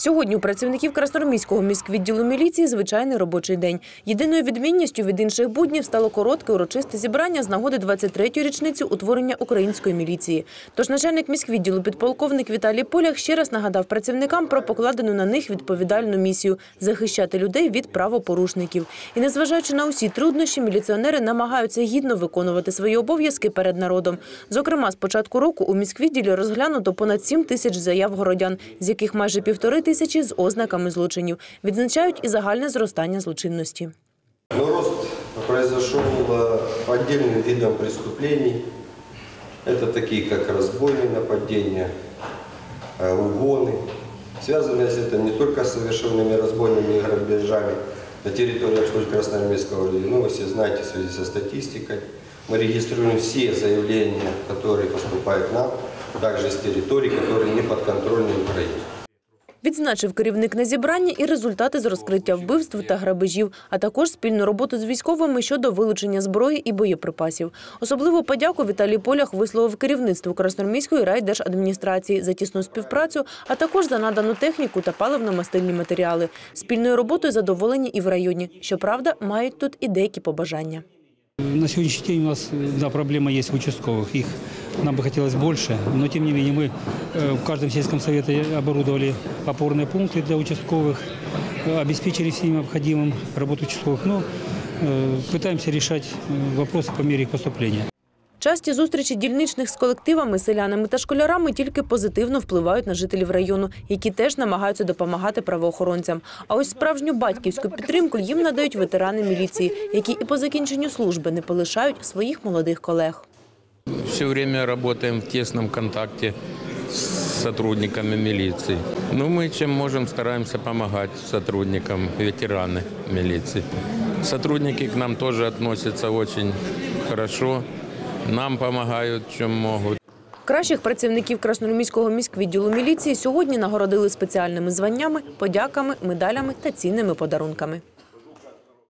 Сьогодні у працівників Краснорміського міськвідділу міліції звичайний робочий день. Єдиною відмінністю від інших буднів стало коротке урочисте зібрання з нагоди 23-ї річниці утворення української міліції. Тож начальник міськвідділу підполковник Віталій Полях ще раз нагадав працівникам про покладену на них відповідальну місію – захищати людей від правопорушників. І незважаючи на усі труднощі, міліціонери намагаються гідно виконувати свої обов'язки перед народом. Зокрема, з початку року у міськвідділі розглянуто понад 7 тисяч заяв городян, з яких майже півтори тисячі з ознаками злочинів. Відзначають і загальне зростання злочинності. Но рост произошел э, по отдельным видам преступлений. Это такие, как разбойные нападения, э, угоны. Связано это не только с совершенными разбойными и грабежами на территориях только Красноармейского района, но вы все знаете в связи со статистикой. Мы регистрируем все заявления, которые поступают к нам, также с территорий, которые не подконтрольны Украине. Відзначив керівник на зібранні і результати з розкриття вбивств та грабежів, а також спільну роботу з військовими щодо вилучення зброї і боєприпасів. Особливу подяку Віталій Полях висловив керівництву Краснорміської райдержадміністрації за тісну співпрацю, а також за надану техніку та паливно-мастильні матеріали. Спільною роботою задоволені і в районі. Щоправда, мають тут і деякі побажання. На сегодняшний день у нас да, проблема есть в участковых. Их нам бы хотелось больше, но тем не менее мы э, в каждом сельском совете оборудовали опорные пункты для участковых, э, обеспечили всем необходимым работу участковых, но э, пытаемся решать э, вопросы по мере их поступления. Часті зустрічі дільничних з колективами, селянами та школярами тільки позитивно впливають на жителів району, які теж намагаються допомагати правоохоронцям. А ось справжню батьківську підтримку їм надають ветерани міліції, які і по закінченню служби не полишають своїх молодих колег. Все время работаем в тесном контакте с сотрудниками милиции. Ну, мы чем можем, стараемся помогать сотрудникам, ветераны милиции. Сотрудники к нам тоже относятся очень хорошо. Нам допомагають, чим можуть. Кращих працівників Красноміського міськвідділу міліції сьогодні нагородили спеціальними званнями, подяками, медалями та цінними подарунками.